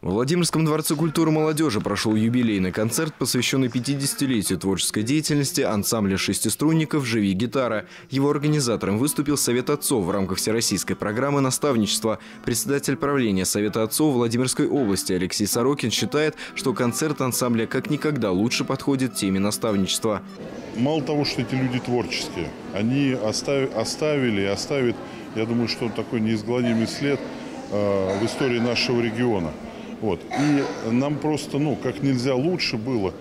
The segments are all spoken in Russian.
В Владимирском дворце культуры молодежи прошел юбилейный концерт, посвященный 50-летию творческой деятельности ансамбля шестиструнников «Живи гитара». Его организатором выступил Совет отцов в рамках всероссийской программы наставничества. Председатель правления Совета отцов Владимирской области Алексей Сорокин считает, что концерт ансамбля как никогда лучше подходит теме наставничества. Мало того, что эти люди творческие, они оставили, и оставят, я думаю, что такой неизгладимый след э, в истории нашего региона – вот. И нам просто, ну, как нельзя лучше было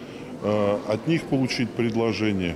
э, от них получить предложение,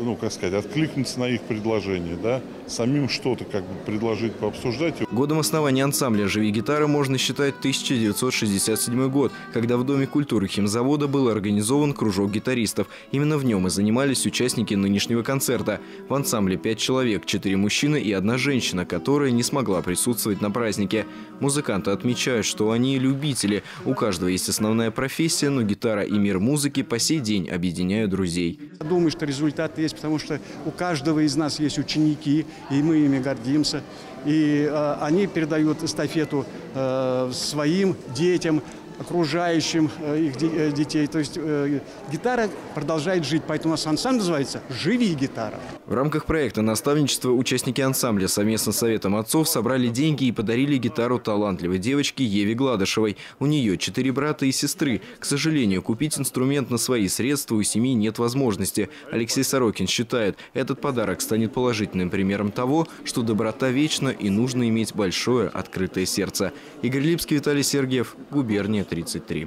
ну, как сказать, откликнуться на их предложение, да, самим что-то как бы предложить, пообсуждать. Годом основания ансамбля «Живи гитары» можно считать 1967 год, когда в Доме культуры химзавода был организован кружок гитаристов. Именно в нем и занимались участники нынешнего концерта. В ансамбле пять человек, четыре мужчины и одна женщина, которая не смогла присутствовать на празднике. Музыканты отмечают, что они любители. У каждого есть основная профессия, но гитара и мир музыки по сей день объединяют друзей. Думаю, что результат есть, потому что у каждого из нас есть ученики, и мы ими гордимся. И э, они передают эстафету э, своим детям, окружающим э, их э, детей. То есть э, гитара продолжает жить, поэтому у нас ансамбль называется «Живи гитара». В рамках проекта наставничества участники ансамбля совместно с Советом отцов собрали деньги и подарили гитару талантливой девочке Еве Гладышевой. У нее четыре брата и сестры. К сожалению, купить инструмент на свои средства у семьи нет возможности. Алексей Сорокин считает, этот подарок станет положительным примером того, что доброта вечна и нужно иметь большое открытое сердце. Игорь Липский, Виталий Сергеев, губерния 33.